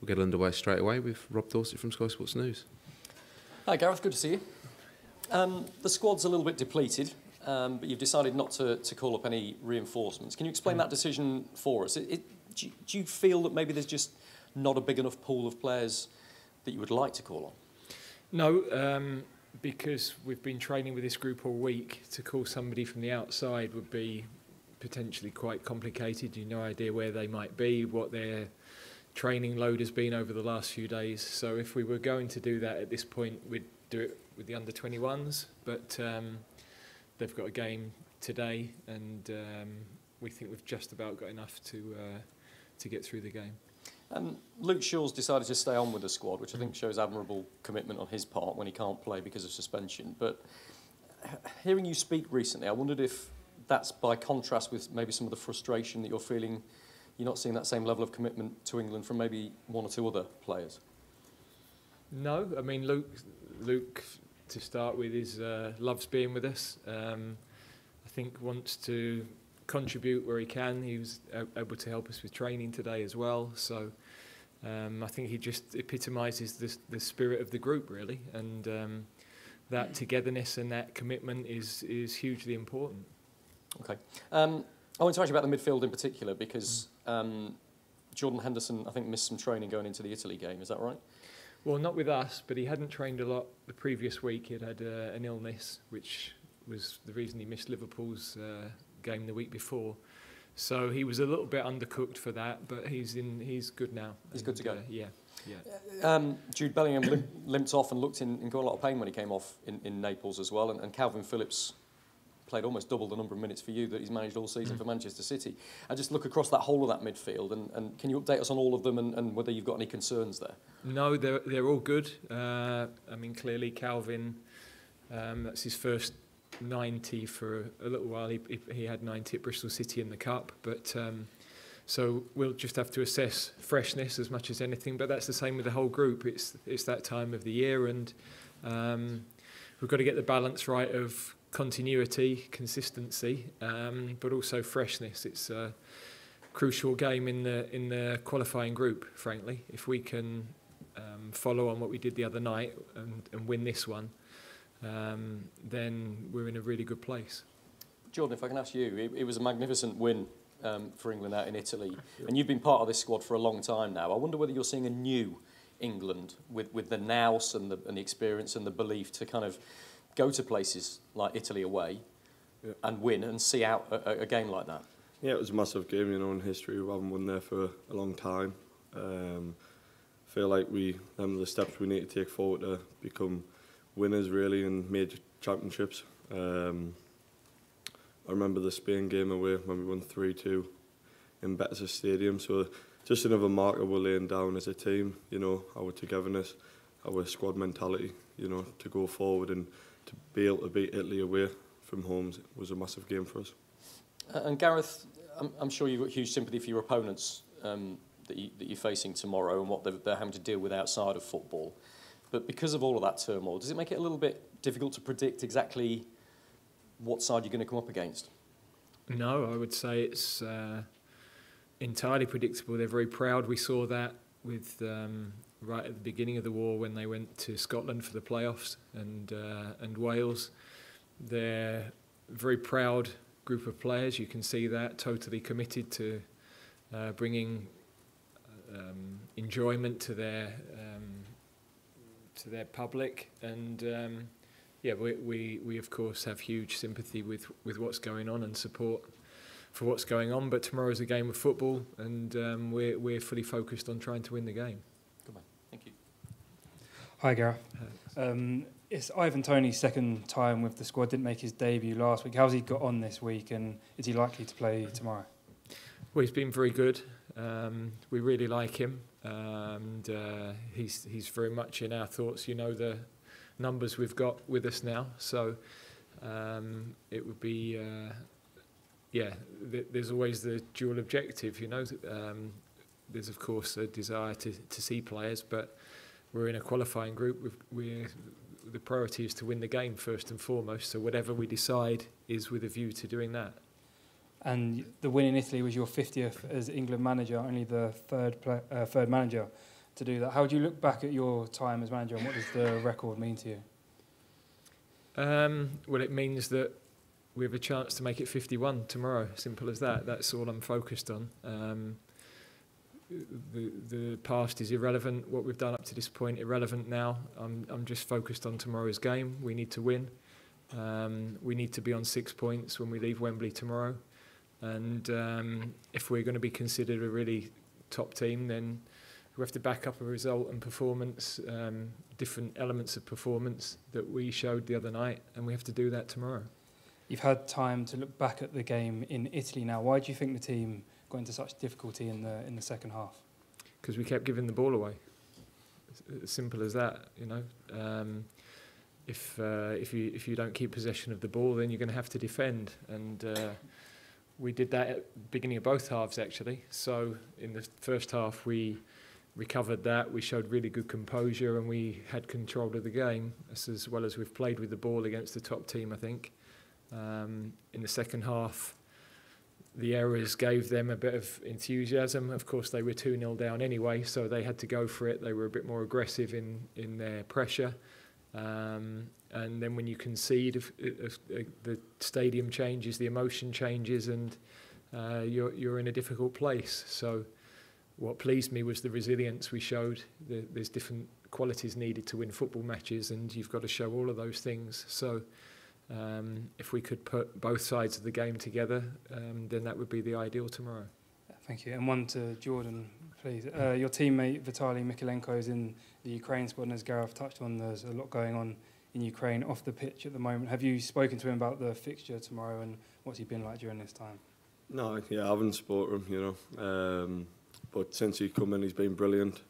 we'll get underway straight away with Rob Dorsett from Sky Sports News. Hi Gareth, good to see you. Um, the squad's a little bit depleted, um, but you've decided not to, to call up any reinforcements. Can you explain that decision for us? It, it, do, you, do you feel that maybe there's just not a big enough pool of players that you would like to call on? No, um, because we've been training with this group all week. To call somebody from the outside would be potentially quite complicated. You've no idea where they might be, what their training load has been over the last few days. So if we were going to do that at this point, we'd do it with the under 21s. But um, they've got a game today, and um, we think we've just about got enough to uh, to get through the game. Um, Luke Shaw's decided to stay on with the squad, which I think shows admirable commitment on his part when he can't play because of suspension. But hearing you speak recently, I wondered if that's by contrast with maybe some of the frustration that you're feeling. You're not seeing that same level of commitment to England from maybe one or two other players. No, I mean Luke. Luke, to start with, is uh, loves being with us. Um, I think wants to contribute where he can. He was able to help us with training today as well. So um, I think he just epitomises the, the spirit of the group really, and um, that togetherness and that commitment is is hugely important. Okay. I want to ask you about the midfield in particular because um, Jordan Henderson, I think, missed some training going into the Italy game. Is that right? Well, not with us, but he hadn't trained a lot the previous week. He'd had uh, an illness, which was the reason he missed Liverpool's uh, game the week before. So he was a little bit undercooked for that, but he's in. He's good now. He's and, good to go. Uh, yeah, yeah. Um, Jude Bellingham limped off and looked in, in quite a lot of pain when he came off in, in Naples as well, and, and Kalvin Phillips played almost double the number of minutes for you that he's managed all season mm. for Manchester City. I just look across that whole of that midfield, and, and can you update us on all of them and, and whether you've got any concerns there? No, they're they're all good. Uh, I mean, clearly Kalvin, um, that's his first 90 for a, a little while. He, he, he had 90 at Bristol City in the Cup, but um, so we'll just have to assess freshness as much as anything. But that's the same with the whole group. It's it's that time of the year, and um, we've got to get the balance right of continuity, consistency, um, but also freshness. It's a crucial game in the in the qualifying group. Frankly, if we can um, follow on what we did the other night and, and win this one, um, then we're in a really good place. Jordan, if I can ask you, it, it was a magnificent win um, for England out in Italy, and you've been part of this squad for a long time now. I wonder whether you're seeing a new England with, with the nous and the, and the experience and the belief to kind of go to places like Italy away yeah. and win and see out a, a game like that? Yeah, it was a massive game, you know, in history. We haven't won there for a long time. Um, feel like we them the steps we need to take forward to become winners really in major championships. Um, I remember the Spain game away when we won 3-2 in Betis Stadium. So just another marker we're laying down as a team, you know, our togetherness. Our squad mentality, you know, to go forward and to be able to beat Italy away from home was a massive game for us. Uh, and Gareth, I'm, I'm sure you've got huge sympathy for your opponents um, that, you, that you're facing tomorrow and what they're, they're having to deal with outside of football. But because of all of that turmoil, does it make it a little bit difficult to predict exactly what side you're going to come up against? No, I would say it's uh, entirely predictable. They're very proud. We saw that with um, right at the beginning of the war when they went to Scotland for the playoffs and uh, and Wales. They're a very proud group of players. You can see that totally committed to uh, bringing um, enjoyment to their um, to their public and um, yeah we, we we of course have huge sympathy with with what's going on and support for what's going on but tomorrow's a game of football and um, we're we're fully focused on trying to win the game hi Gareth um, it's Ivan Toney's second time with the squad didn't make his debut last week how's he got on this week and is he likely to play tomorrow well he's been very good um, we really like him and uh, he's he's very much in our thoughts. You know the numbers we've got with us now, so um, it would be uh, yeah. Th there's always the dual objective. You know, um, there's of course a desire to to see players, but we're in a qualifying group. We're the priority is to win the game first and foremost. So whatever we decide is with a view to doing that. And the win in Italy was your 50th as England manager, only the third play, uh, third manager to do that. How do you look back at your time as manager, and what does the record mean to you? Um, well, it means that we have a chance to make it 51 tomorrow. Simple as that. That's all I'm focused on. Um, the the past is irrelevant. What we've done up to this point irrelevant now. I'm I'm just focused on tomorrow's game. We need to win. Um, we need to be on six points when we leave Wembley tomorrow. And um, if we're going to be considered a really top team, then we have to back up a result and performance, um, different elements of performance that we showed the other night, and we have to do that tomorrow. You've had time to look back at the game in Italy now. Why do you think the team got into such difficulty in the in the second half? because we kept giving the ball away. As- simple as that, you know. Um, if uh, if you if you don't keep possession of the ball, then you're going to have to defend, and uh, we did that at the beginning of both halves actually. So in the first half, we recovered that. We showed really good composure, and we had control of the game as, as well as we've played with the ball against the top team. I think. Um, in the second half, the errors gave them a bit of enthusiasm. Of course, they were 2 0 down anyway, so they had to go for it. They were a bit more aggressive in, in their pressure. Um, and then when you concede, if, if, if the stadium changes, the emotion changes, and uh, you're, you're in a difficult place. So, what pleased me was the resilience we showed. The, there's different qualities needed to win football matches, and you've got to show all of those things. So, um, if we could put both sides of the game together, um, then that would be the ideal tomorrow. Thank you. And one to Jordan, please. Uh, your teammate Vitaliy Mykolenko is in the Ukraine squad, and as Gareth touched on, there's a lot going on in Ukraine off the pitch at the moment. Have you spoken to him about the fixture tomorrow, and what's he been like during this time? No, yeah, I haven't supported him, you know. Um, but since he's come in, he's been brilliant.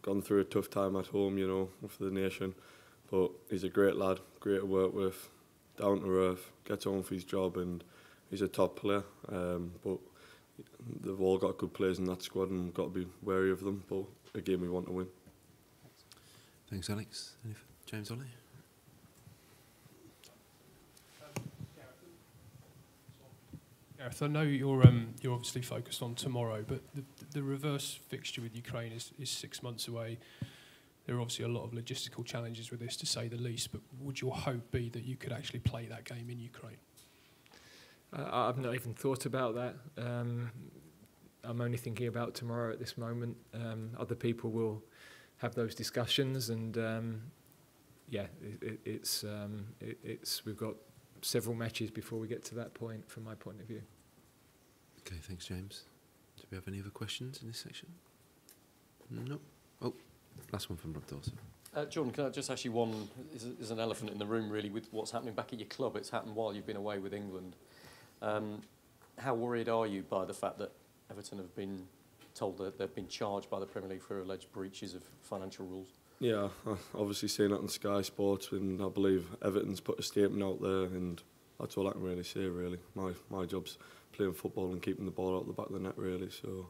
Gone through a tough time at home, you know, for the nation. But he's a great lad, great to work with, down to earth, gets on for his job, and he's a top player. Um, but they've all got good players in that squad, and we've got to be wary of them. But a game we want to win. Thanks, Alex. James Ollie. Gareth, I know you're um, you're obviously focused on tomorrow, but the, the reverse fixture with Ukraine is, is six months away. There are obviously a lot of logistical challenges with this, to say the least. But would your hope be that you could actually play that game in Ukraine? Uh, I've not even thought about that. Um, I'm only thinking about tomorrow at this moment. Um, other people will have those discussions, and um, yeah, it, it, it's um, it, it's we've got several matches before we get to that point. From my point of view. Okay, thanks, James. Do we have any other questions in this section? No. Oh, Last one from Rob Dawson. Uh, Jordan, can I just ask you one? Is an elephant in the room, really, with what's happening back at your club. It's happened while you've been away with England. Um, how worried are you by the fact that Everton have been told that they've been charged by the Premier League for alleged breaches of financial rules? Yeah, obviously seeing it on Sky Sports, and I believe Everton's put a statement out there, and that's all I can really say. Really, my my job's playing football and keeping the ball out the back of the net, really. So,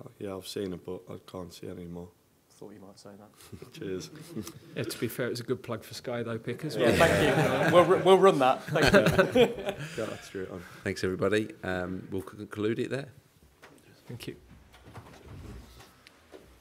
uh, yeah, I've seen it, but I can't see any more. Thought you might say that. Cheers. Yeah, to be fair, it's a good plug for Sky though, Pick as Yeah, well. thank you. we'll, we'll run that. Thank you. Yeah, that's straight on. Thanks, everybody. Um, we'll conclude it there. Thank you.